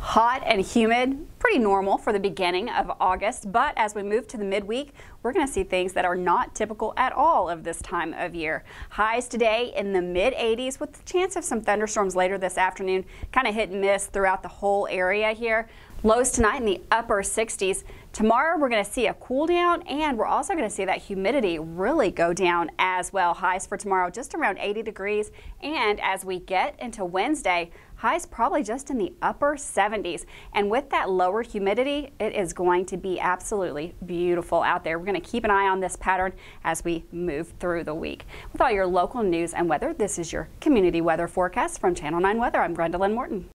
Hot and humid, pretty normal for the beginning of August, but as we move to the midweek, we're going to see things that are not typical at all of this time of year. Highs today in the mid 80s with the chance of some thunderstorms later this afternoon, kind of hit and miss throughout the whole area here. Lows tonight in the upper 60s. Tomorrow we're going to see a cool down and we're also going to see that humidity really go down as well. Highs for tomorrow just around 80 degrees and as we get into Wednesday, highs probably just in the upper 70s. And with that lower humidity, it is going to be absolutely beautiful out there. We're going to keep an eye on this pattern as we move through the week. With all your local news and weather, this is your community weather forecast from Channel 9 Weather. I'm Gwendolyn Morton.